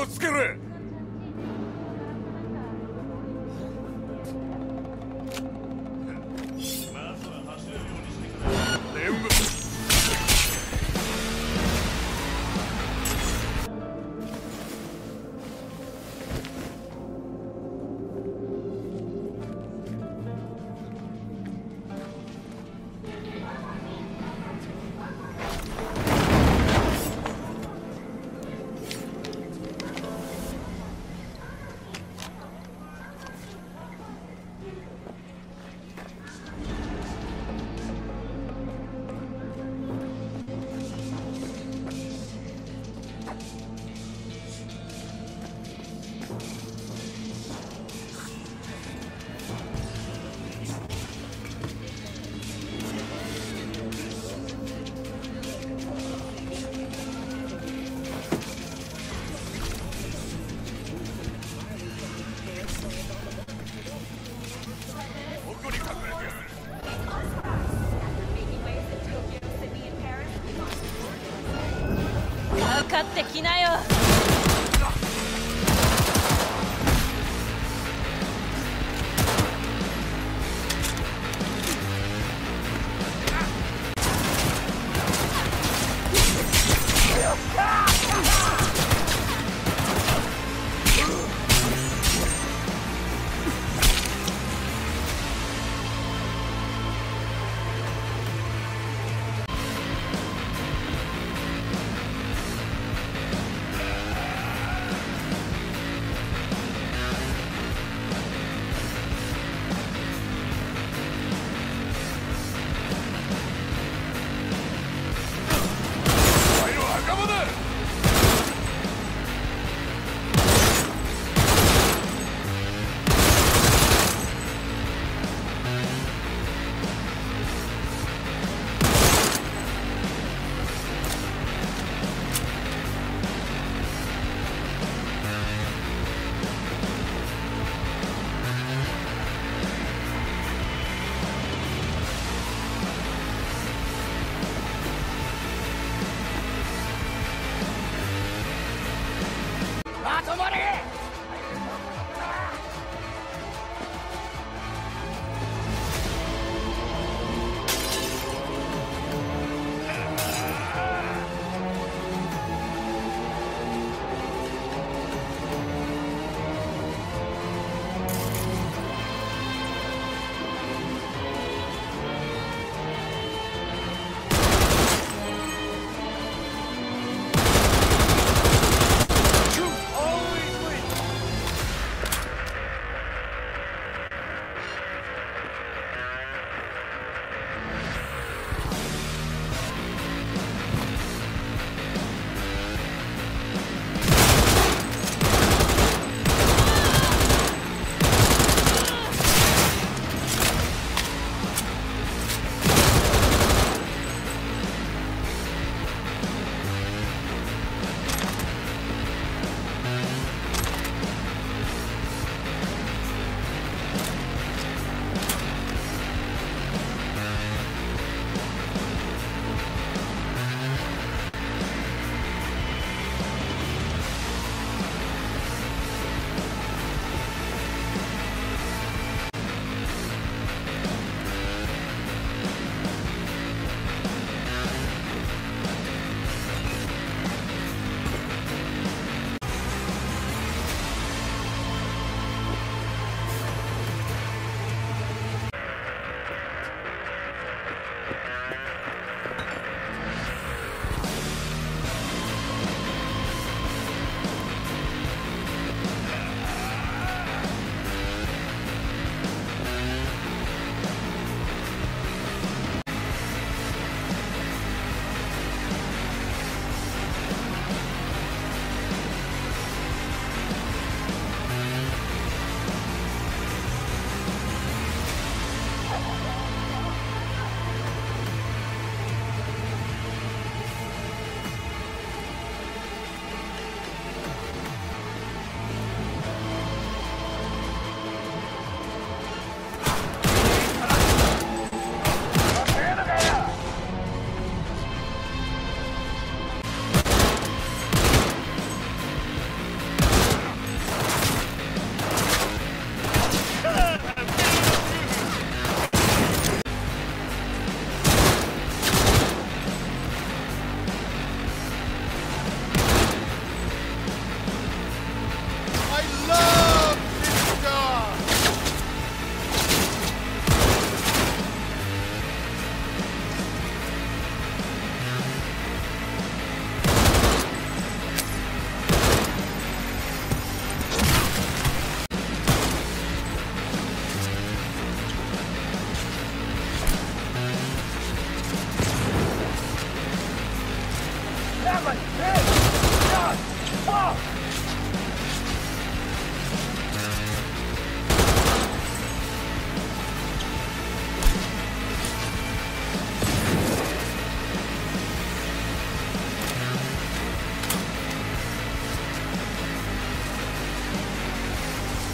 をつけるってきない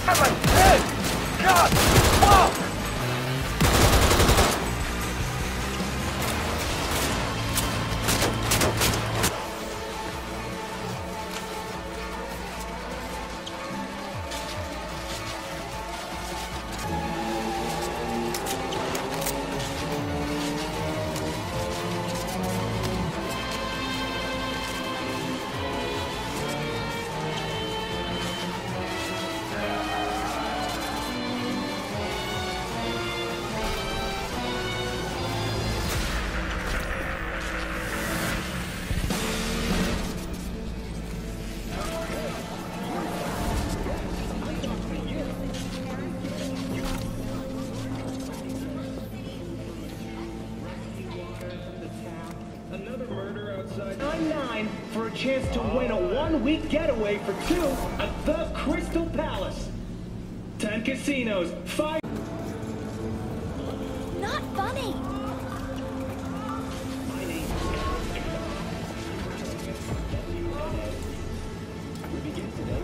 Heaven! Head! God! midweek getaway for two at the Crystal Palace. Ten casinos, five... Not funny! We begin today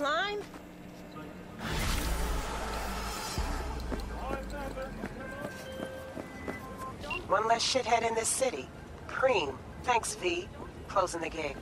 climb? One less shithead in this city. Cream. Thanks, V. Closing the gate.